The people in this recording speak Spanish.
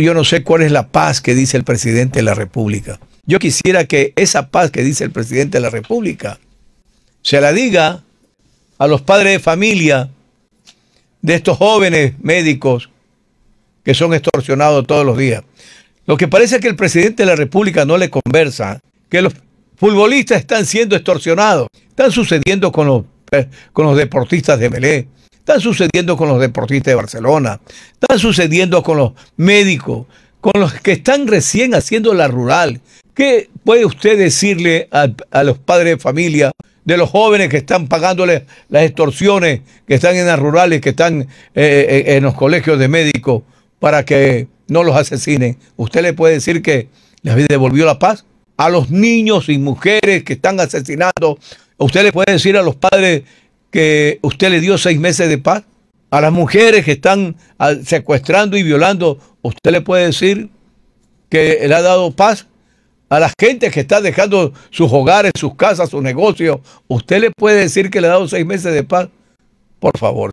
yo no sé cuál es la paz que dice el presidente de la República. Yo quisiera que esa paz que dice el presidente de la República se la diga a los padres de familia de estos jóvenes médicos que son extorsionados todos los días. Lo que parece que el presidente de la República no le conversa, que los futbolistas están siendo extorsionados. Están sucediendo con los, eh, con los deportistas de Melé, están sucediendo con los deportistas de Barcelona, están sucediendo con los médicos, con los que están recién haciendo la rural. ¿Qué puede usted decirle a, a los padres de familia de los jóvenes que están pagándole las extorsiones, que están en las rurales, que están eh, eh, en los colegios de médicos para que no los asesinen. ¿Usted le puede decir que les devolvió la paz? A los niños y mujeres que están asesinando, ¿usted le puede decir a los padres que usted le dio seis meses de paz? A las mujeres que están ah, secuestrando y violando, ¿usted le puede decir que le ha dado paz? a la gente que está dejando sus hogares, sus casas, sus negocios, ¿usted le puede decir que le ha dado seis meses de paz? Por favor.